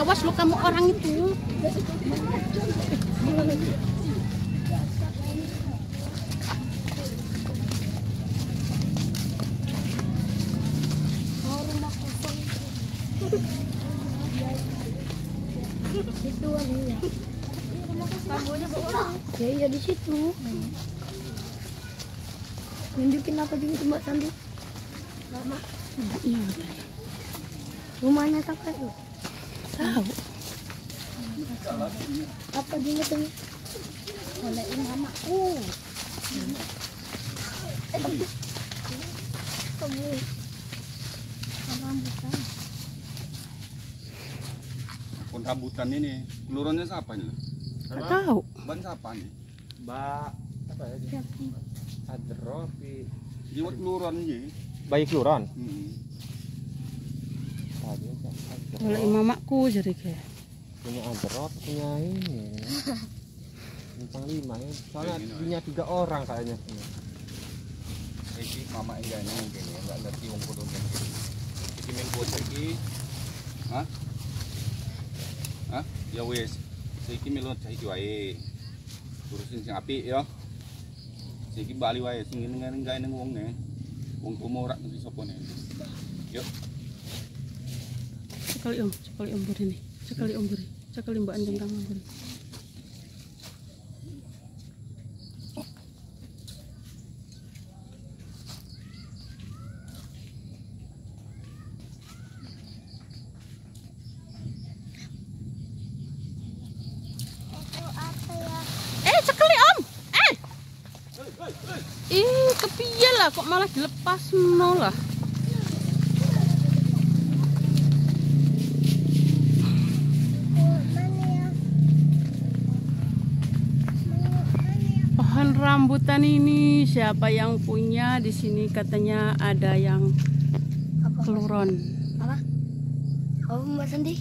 Awas lo kamu orang itu. Itu ya. Ya iya di situ. Nunjukin apa juga tuh Mbak Sandi? Mama. Iya, Rumahnya siapa tuh? Tahu. Apa juga tuh? Bolehin mamaku. Kamu. Rambutan. Pohon rambutan ini, kelurahannya siapa ini? Gak tahu. Ban siapa nih? Mbak apa ya? Siapa? Adro pi Jiwat kelurahan ini. bayi keluran. Hmm. Boleh mamaku jadi kayak. punya Adro punya ini. Bintang lima ya. Soalnya punya tiga orang kayaknya. Iki mama enggak ini mungkin ya, enggak ngerti wong kudu mungkin. Iki main bocah iki. Hah? Hah? Ya wes. Saiki melu cah iki wae. Urusin sing apik ya. Saiki bali wae sing ngene ngene gawe nang wong ne. Wong tuwa ora ngerti sapa ne. Yuk. Sekali om, sekali om beri nih. Sekali om beri. Sekali mbak anjing tangan. Eh. Ih, kepiye lah kok malah dilepas no lah. Pohon rambutan ini siapa yang punya di sini katanya ada yang Apa? keluron. Apa? Oh, Mbak Sandi?